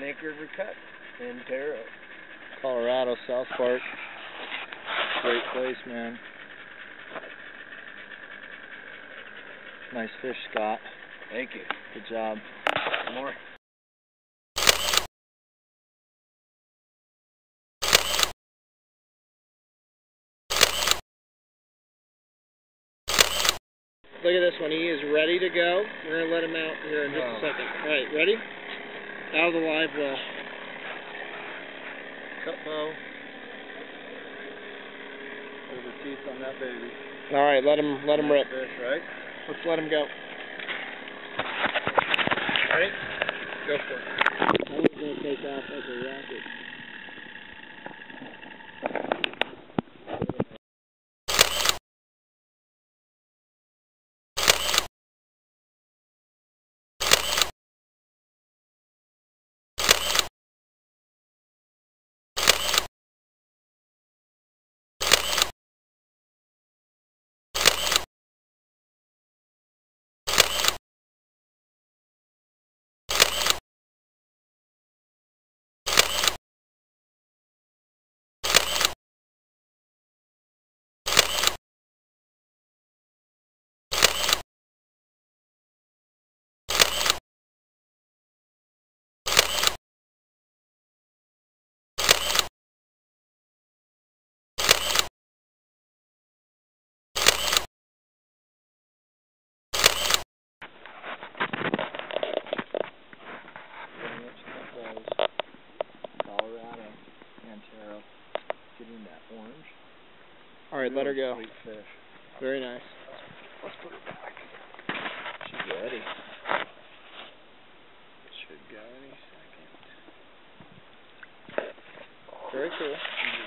Snake River Cut Antero Colorado, South Park. Great place, man. Nice fish, Scott. Thank you. Good job. More. Look at this one. He is ready to go. We're going to let him out here in just Oh. a second. All right, ready? Out of the live well. Cut bow. The teeth on that baby. All right, let him let him rip. Fish, right? Let's let him go. Ready? Go for it. I was to take off like a rocket. Colorado, Antero, getting that orange. All right, let her go. Very nice. Let's put her back. She's ready. Should go any second. Very cool. Mm-hmm.